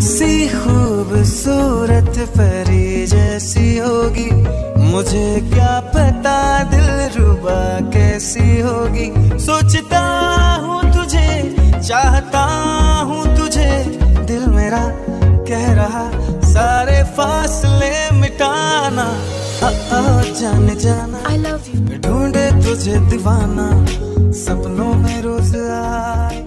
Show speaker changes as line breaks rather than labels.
सी खूबसूरत परी जैसी होगी। मुझे क्या पता दिल रुबा कैसी होगी। सोचता हूँ तुझे चाहता हूँ तुझे। दिल मेरा कह रहा सारे फासले मिटाना। आ, आ, जाने जाना।
आई लव यू
ढूंढे तुझे दीवाना। सपनों में रोज आए